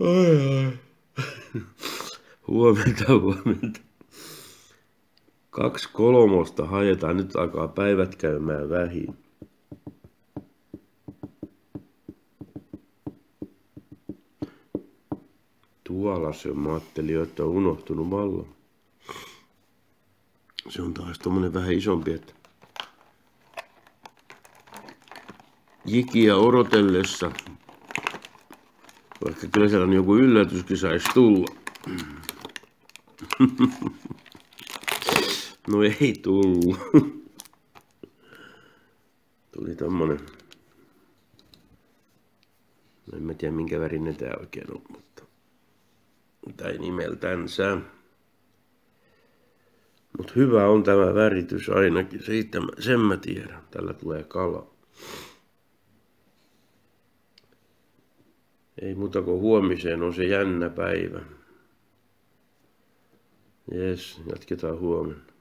Ai, ai. Huomenta, huomenta. Kaksi kolmosta haetaan, nyt alkaa päivät käymään vähin. Tuolla se on, mä ajattelin, että on unohtunut mallo. Se on taas tommonen vähän isompi, että jikiä odotellessa. Vaikka kyllä siellä joku yllätyskin saisi tulla. No ei tullut. Tuli tommonen. No en mä tiedä minkä värinen tää oikein on, mutta... Tai nimeltänsä. Mut hyvä on tämä väritys ainakin, siitä mä, sen mä tiedän. Tällä tulee kala. Ei muuta kuin huomiseen on se jännä päivä. Jes, jatketaan huomenna.